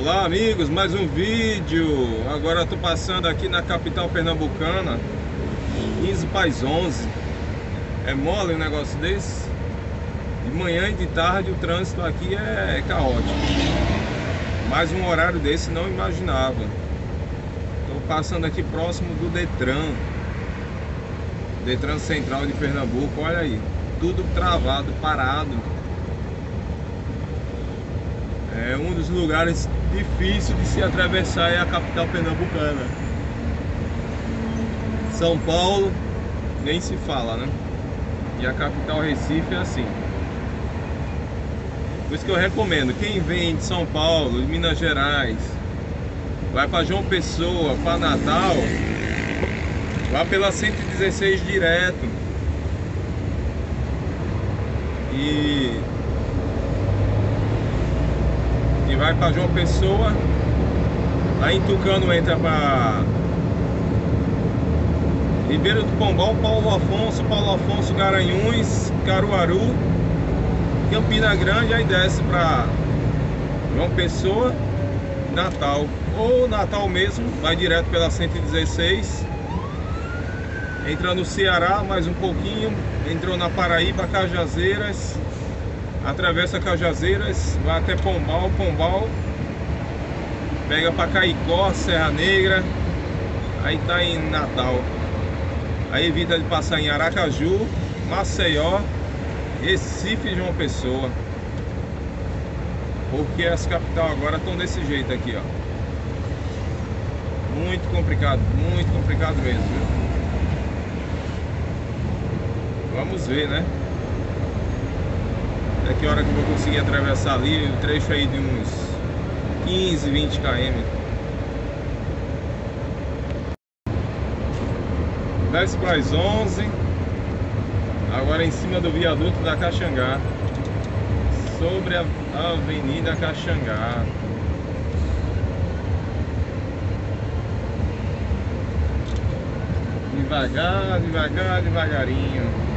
Olá amigos, mais um vídeo. Agora estou passando aqui na capital pernambucana, 15 para 11. É mole um negócio desse? De manhã e de tarde o trânsito aqui é caótico. Mais um horário desse não imaginava. Estou passando aqui próximo do Detran. Detran Central de Pernambuco, olha aí. Tudo travado, parado. É um dos lugares difíceis de se atravessar é a capital pernambucana. São Paulo nem se fala, né? E a capital Recife é assim. Por isso que eu recomendo, quem vem de São Paulo, de Minas Gerais, vai para João Pessoa, para Natal, vá pela 116 direto. E e vai para João Pessoa. Aí em Tucano entra para Ribeiro do Pombal, Paulo Afonso, Paulo Afonso, Garanhuns, Caruaru, Campina Grande, aí desce para João Pessoa, Natal. Ou Natal mesmo, vai direto pela 116. Entra no Ceará mais um pouquinho, entrou na Paraíba, Cajazeiras, atravessa Cajazeiras, vai até Pombal, Pombal, pega para Caicó, Serra Negra, aí tá em Natal. Aí evita de passar em Aracaju, Maceió, Recife e João Pessoa. Porque as capitais agora estão desse jeito aqui, ó. Muito complicado, muito complicado mesmo, viu? Vamos ver, né? Até que hora que eu vou conseguir atravessar ali o trecho aí de uns 15, 20 km. 10 para as 11. Agora em cima do viaduto da Caxangá. Sobre a Avenida Caxangá. Devagar, devagar, devagarinho.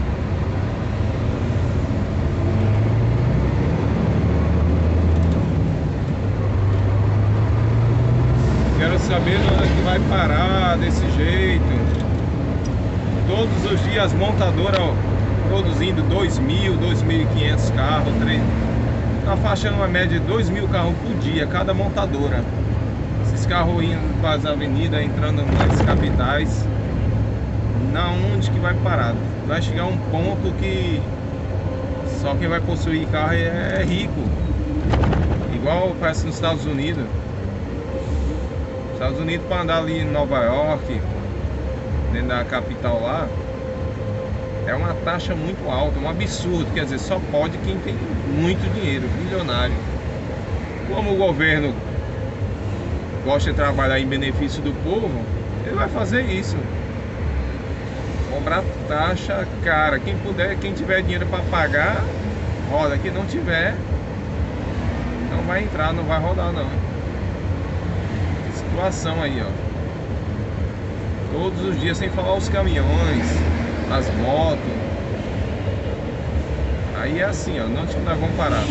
É que vai parar desse jeito. Todos os dias montadora ó, produzindo 2.000, 2.500 carros, 3... tá fachando uma média de 2.000 carros por dia, cada montadora. Esses carros indo para as avenidas, entrando nas capitais. Na onde que vai parar? Vai chegar um ponto que só quem vai possuir carro é rico. Igual parece nos Estados Unidos. Estados Unidos para andar ali em Nova York, dentro da capital lá, é uma taxa muito alta, um absurdo. Quer dizer, só pode quem tem muito dinheiro, milionário. Como o governo gosta de trabalhar em benefício do povo, ele vai fazer isso. Cobrar taxa cara. Quem puder, quem tiver dinheiro para pagar, roda. Quem não tiver, não vai entrar, não vai rodar não situação aí, ó. Todos os dias, sem falar os caminhões, as motos. Aí é assim, ó, não nós vamos parar.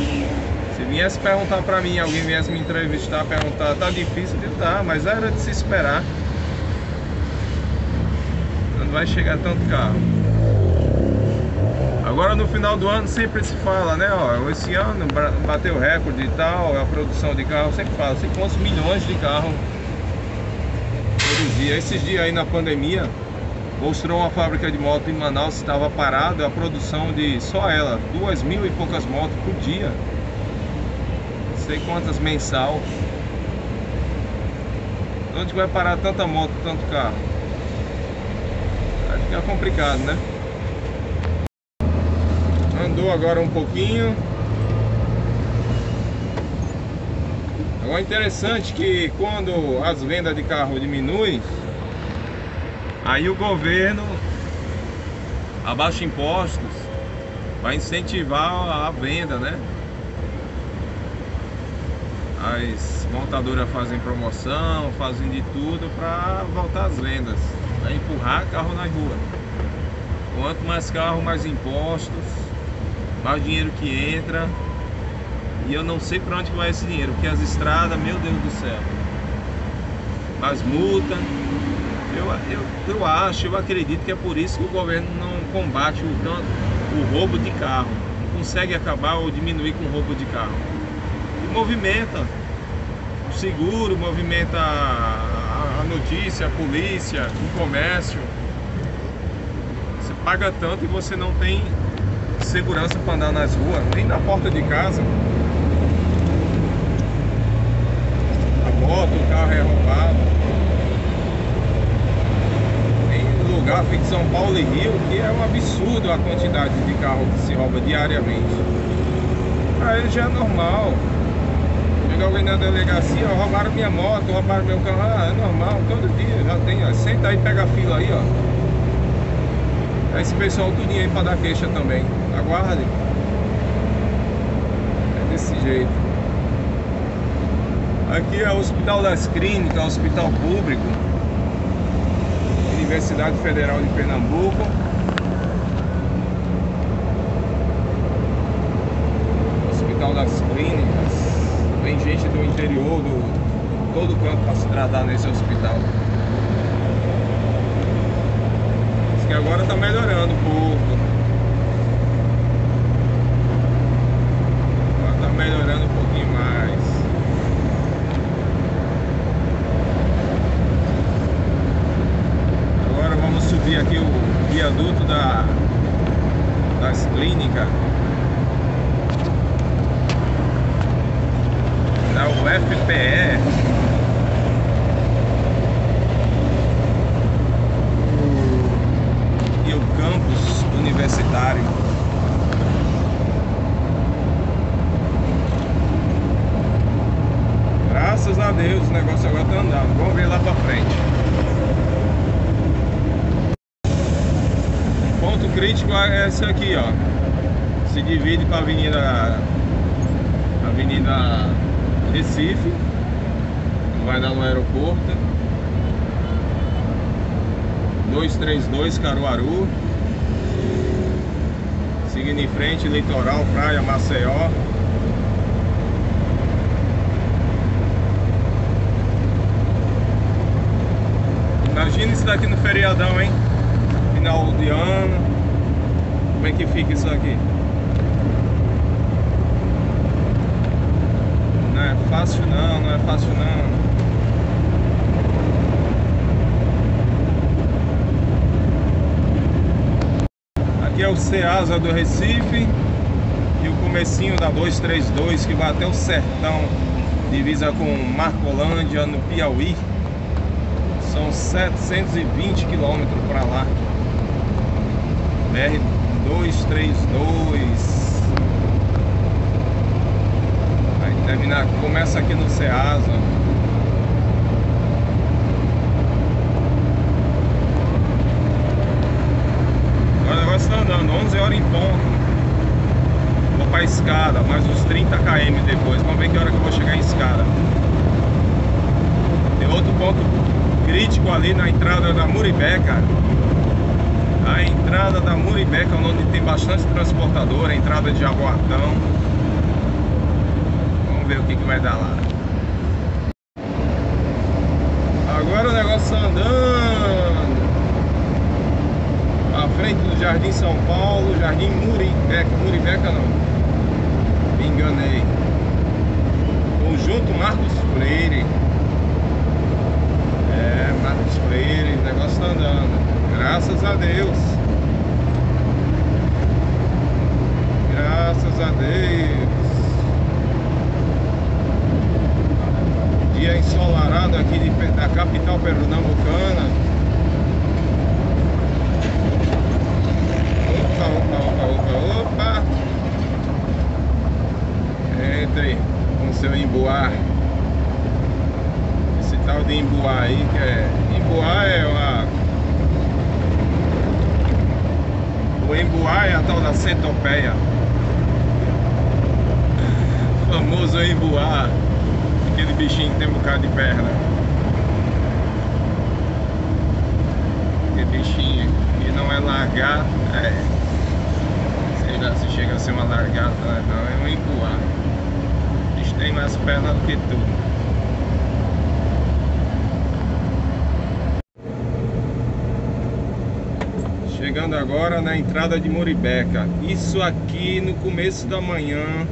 Se viesse perguntar pra mim, alguém viesse me entrevistar, perguntar, tá difícil de tá, mas era de se esperar. Não vai chegar tanto carro. Agora no final do ano sempre se fala, né? Ó, esse ano bateu recorde e tal, a produção de carro, sempre fala, sei quantos milhões de carros Esses dias aí na pandemia, mostrou uma fábrica de moto em Manaus estava parada a produção de só ela, duas mil e poucas motos por dia. Não sei quantas mensal. Onde vai parar tanta moto, tanto carro? Vai ficar complicado, né? Andou agora um pouquinho. Agora é interessante que quando as vendas de carro diminuem, aí o governo abaixa impostos para incentivar a venda, né? As montadoras fazem promoção, fazem de tudo para voltar as vendas, para empurrar carro na rua. Quanto mais carro, mais impostos, mais dinheiro que entra E eu não sei para onde vai esse dinheiro, porque as estradas, meu Deus do céu. As multas. Eu, eu, eu acho, eu acredito que é por isso que o governo não combate o, tanto, o roubo de carro. Não consegue acabar ou diminuir com o roubo de carro. E movimenta o seguro, movimenta a, a notícia, a polícia, o comércio. Você paga tanto e você não tem segurança para andar nas ruas, nem na porta de casa. Moto, o carro é roubado. Tem lugar feito São Paulo e Rio que é um absurdo a quantidade de carro que se rouba diariamente. Ele já é normal. Chega alguém na delegacia, ó, roubaram minha moto, roubaram meu carro. Ah, é normal, todo dia já tem. Ó. Senta aí, pega a fila aí, ó. Esse pessoal tudinho aí para dar queixa também. Aguardem. É desse jeito. Aqui é o Hospital das Clínicas, hospital público. Universidade Federal de Pernambuco. Hospital das Clínicas. Vem gente do interior, do todo canto para se tratar nesse hospital. Diz que agora está melhorando um pouco. Agora está melhorando um pouquinho mais. Agora vamos subir aqui o viaduto da, das clínicas. Da UFPE. E o campus universitário. Graças a Deus o negócio agora tá andando. Vamos ver lá pra frente. Ponto crítico é esse aqui, ó. Se divide para Avenida Avenida Recife, vai dar no aeroporto. 232 Caruaru. Seguindo em frente, Litoral, Praia, Maceió. Imagina isso daqui no feriadão, hein? Final de ano. Como é que fica isso aqui? Não é fácil não, não é fácil não. Aqui é o Ceasa do Recife e o comecinho da 232 que vai até o Sertão, divisa com Marcolândia no Piauí. São 720 quilômetros para lá. BR 232 Vai terminar, começa aqui no Ceasa. Agora o negócio tá andando, 11 horas em ponto. Vou pra escada, mais uns 30 km depois. Vamos ver que hora que eu vou chegar em escada. Tem outro ponto crítico ali na entrada da Muribé, cara. A entrada da Muribé, que é onde tem bastante transportador, a entrada de Jaboatão. Vamos ver o que, que vai dar lá. Agora o negócio andando. À frente do Jardim São Paulo, Jardim Muribeca. Muribeca não. Me enganei. Conjunto Marcos Freire. É, Marcos Freire, o negócio tá andando. Graças a Deus. Graças a Deus. Dia ensolarado aqui de, da capital pernambucana. Opa, opa, opa, opa, opa. Entre com seu emboar. Esse tal de emboar aí que é. Emboar é uma. O emboar é a tal da centopeia. famoso emboar. Aquele bichinho que tem um bocado de perna. Aquele bichinho que não é largar. É. Sei se chega a ser uma largata, né? não, é um emboar. Tem mais perna do que tudo. Chegando agora na entrada de Moribeca. Isso aqui no começo da manhã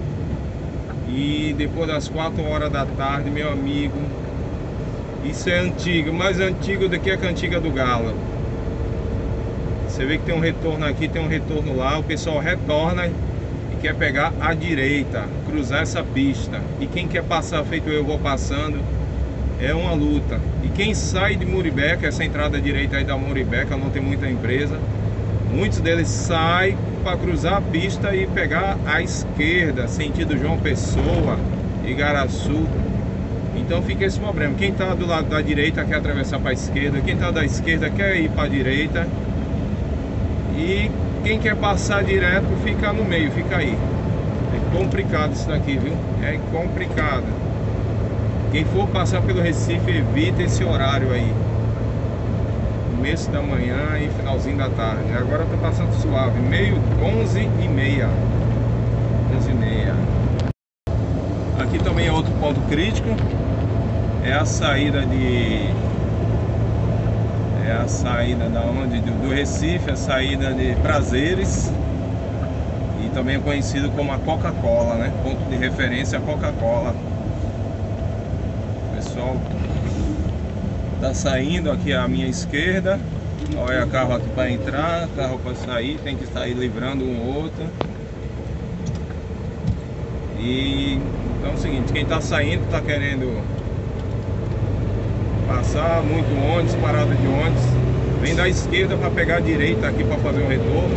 e depois das 4 horas da tarde, meu amigo. Isso é antigo, mais antigo do que a cantiga do Galo. Você vê que tem um retorno aqui, tem um retorno lá, o pessoal retorna quer pegar a direita, cruzar essa pista. E quem quer passar feito eu vou passando, é uma luta. E quem sai de Muribeca, essa entrada direita aí da Muribeca, não tem muita empresa, muitos deles saem para cruzar a pista e pegar a esquerda, sentido João Pessoa, Igaraçu. Então fica esse problema. Quem está do lado da direita quer atravessar para a esquerda, quem está da esquerda quer ir para a direita. E quem quer passar direto fica no meio, fica aí. É complicado isso daqui, viu? É complicado. Quem for passar pelo Recife, evita esse horário aí. Começo da manhã e finalzinho da tarde. Agora tá passando suave, meio 11 e meia. 11 e meia. Aqui também é outro ponto crítico. É a saída de é a saída da onde? Do, do Recife, a saída de Prazeres. E também é conhecido como a Coca-Cola, né? Ponto de referência a Coca-Cola. Pessoal tá saindo aqui à minha esquerda. Olha carro aqui para entrar carro para sair tem que sair livrando um outro. E então é o seguinte quem tá saindo tá querendo passar muito ônibus parada de ônibus vem da esquerda para pegar a direita aqui para fazer o retorno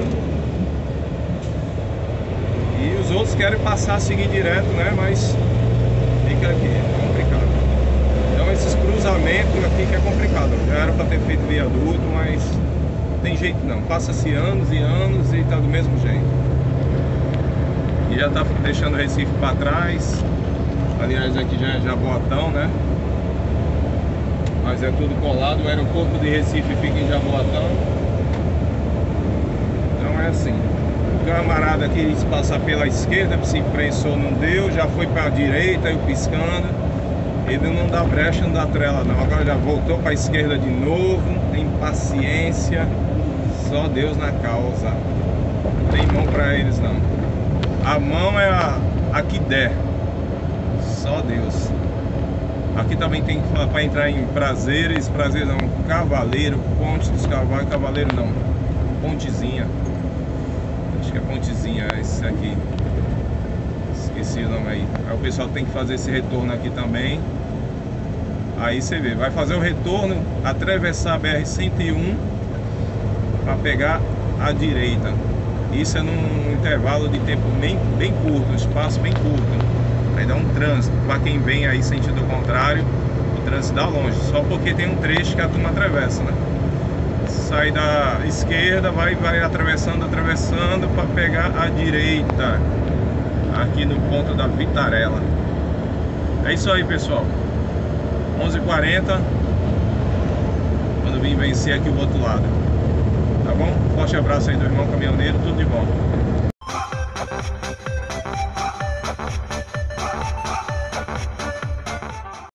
e os outros querem passar seguir direto né mas fica aqui esses cruzamentos aqui que é complicado. Já era para ter feito viaduto, mas não tem jeito não. Passa-se anos e anos e tá do mesmo jeito. E já tá deixando o Recife para trás. Aliás, aqui já é Jaboatão, né? Mas é tudo colado. O aeroporto de Recife fica em Jaboatão. Então é assim. O camarada quis passar pela esquerda, se imprensou, não deu. Já foi para a direita, eu piscando. Ele não dá brecha, não dá trela não. Agora já voltou para a esquerda de novo. Tem paciência. Só Deus na causa. Não tem mão para eles não. A mão é a, a que der. Só Deus. Aqui também tem para entrar em prazeres, prazer não, cavaleiro, ponte dos cavalos, cavaleiro não, pontezinha. Acho que é pontezinha esse aqui. Esqueci o nome aí. Aí o pessoal tem que fazer esse retorno aqui também. Aí você vê, vai fazer o retorno, atravessar a BR-101 para pegar a direita. Isso é num intervalo de tempo bem, bem curto, um espaço bem curto. Aí dá um trânsito. Para quem vem aí sentido contrário, o trânsito dá longe. Só porque tem um trecho que a turma atravessa, né? Sai da esquerda, vai, vai atravessando, atravessando para pegar a direita. Aqui no ponto da Vitarela. É isso aí, pessoal. 11h40 Quando vim vencer aqui o outro lado Tá bom? Forte abraço aí do irmão caminhoneiro, tudo de bom